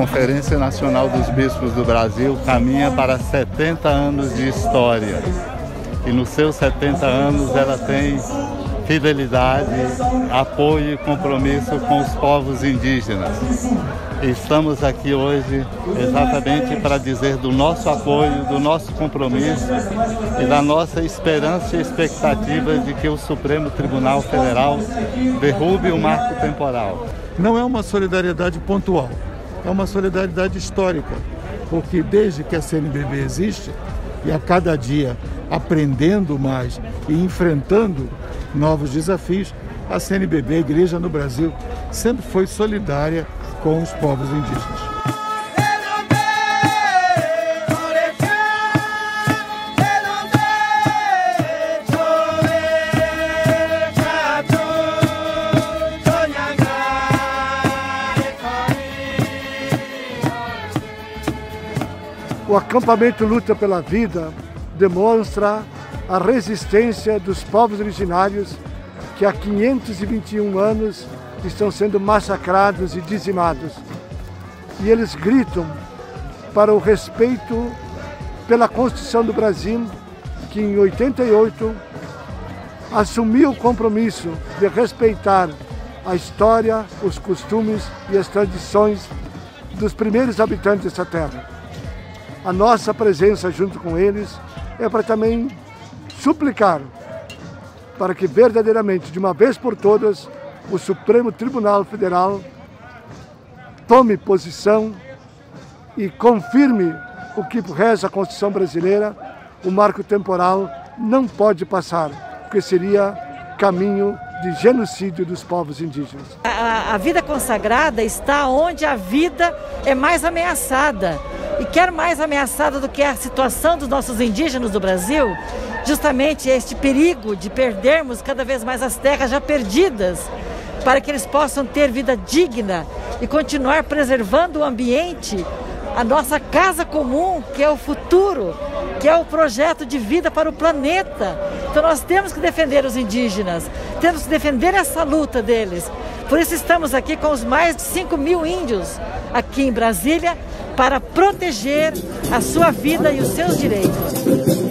Conferência Nacional dos Bispos do Brasil caminha para 70 anos de história. E nos seus 70 anos ela tem fidelidade, apoio e compromisso com os povos indígenas. Estamos aqui hoje exatamente para dizer do nosso apoio, do nosso compromisso e da nossa esperança e expectativa de que o Supremo Tribunal Federal derrube o marco temporal. Não é uma solidariedade pontual, é uma solidariedade histórica, porque desde que a CNBB existe, e a cada dia aprendendo mais e enfrentando novos desafios, a CNBB, a Igreja no Brasil, sempre foi solidária com os povos indígenas. O acampamento Luta pela Vida demonstra a resistência dos povos originários que há 521 anos estão sendo massacrados e dizimados. E eles gritam para o respeito pela Constituição do Brasil, que em 88 assumiu o compromisso de respeitar a história, os costumes e as tradições dos primeiros habitantes dessa terra. A nossa presença junto com eles é para também suplicar para que verdadeiramente, de uma vez por todas, o Supremo Tribunal Federal tome posição e confirme o que reza a Constituição brasileira, o marco temporal não pode passar, porque seria caminho de genocídio dos povos indígenas. A, a, vida consagrada está onde a vida é mais ameaçada. E quer mais ameaçada do que a situação dos nossos indígenas do Brasil, justamente este perigo de perdermos cada vez mais as terras já perdidas para que eles possam ter vida digna e continuar preservando o ambiente, a nossa casa comum, que é o futuro, que é o projeto de vida para o planeta. Então nós temos que defender os indígenas, temos que defender essa luta deles. Por isso estamos aqui com os mais de 5 mil índios aqui em Brasília para proteger a sua vida e os seus direitos.